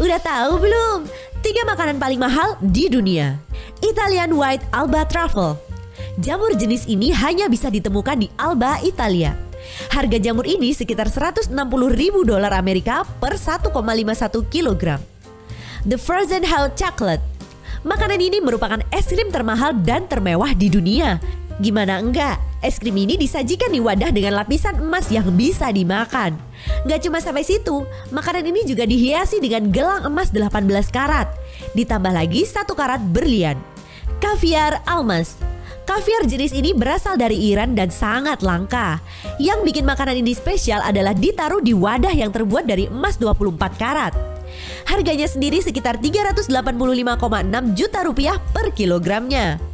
Udah tahu belum? Tiga makanan paling mahal di dunia. Italian White Alba Truffle. Jamur jenis ini hanya bisa ditemukan di Alba, Italia. Harga jamur ini sekitar 160 ribu dolar Amerika per 1,51 kilogram. The Frozen Hot Chocolate. Makanan ini merupakan es krim termahal dan termewah di dunia. Gimana enggak? Es krim ini disajikan di wadah dengan lapisan emas yang bisa dimakan. Gak cuma sampai situ, makanan ini juga dihiasi dengan gelang emas 18 karat. Ditambah lagi satu karat berlian. Kaviar almas. Kaviar jenis ini berasal dari Iran dan sangat langka. Yang bikin makanan ini spesial adalah ditaruh di wadah yang terbuat dari emas 24 karat. Harganya sendiri sekitar 385,6 juta rupiah per kilogramnya.